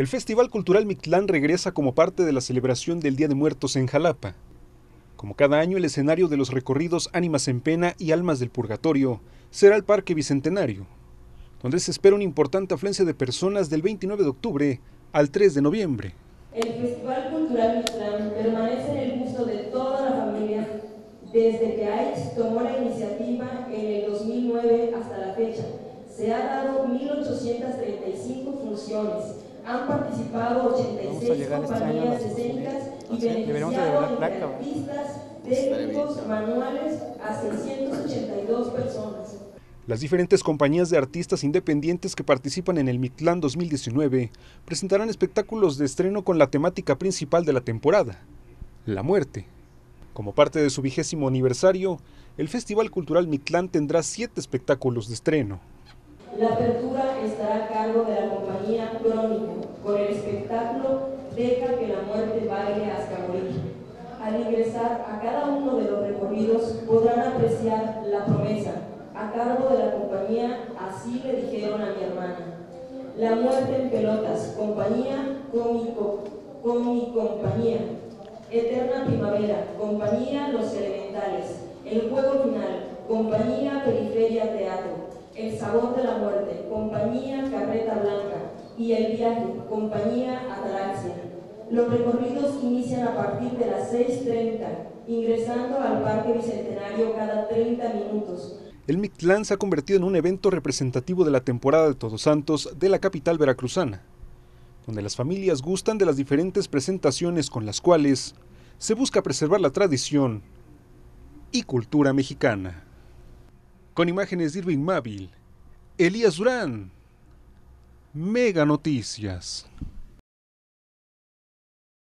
El Festival Cultural Mictlán regresa como parte de la celebración del Día de Muertos en Jalapa. Como cada año, el escenario de los recorridos Ánimas en Pena y Almas del Purgatorio será el Parque Bicentenario, donde se espera una importante afluencia de personas del 29 de octubre al 3 de noviembre. El Festival Cultural Mictlán permanece en el gusto de toda la familia desde que AIX tomó la iniciativa en el 2009 hasta la fecha. Se han dado 1.835 funciones han participado 86 este compañías escénicas y beneficiado entre artistas, técnicos, manuales a 682 personas. Las diferentes compañías de artistas independientes que participan en el Mictlán 2019 presentarán espectáculos de estreno con la temática principal de la temporada, la muerte. Como parte de su vigésimo aniversario, el Festival Cultural Mictlán tendrá siete espectáculos de estreno. La apertura cargo de la compañía Crónico, con el espectáculo Deja que la muerte baile hasta morir. Al ingresar a cada uno de los recorridos podrán apreciar la promesa, a cargo de la compañía Así le dijeron a mi hermana. La muerte en pelotas, compañía cómico, con mi compañía. Eterna primavera, compañía Los Elementales. El juego final, compañía Periferia. El sabor de la muerte, compañía Carreta Blanca y El viaje, compañía Ataraxia. Los recorridos inician a partir de las 6.30, ingresando al Parque Bicentenario cada 30 minutos. El Mictlán se ha convertido en un evento representativo de la temporada de Todos Santos de la capital veracruzana, donde las familias gustan de las diferentes presentaciones con las cuales se busca preservar la tradición y cultura mexicana. Con imágenes de Irving Mávil, Elías Durán, Mega Noticias.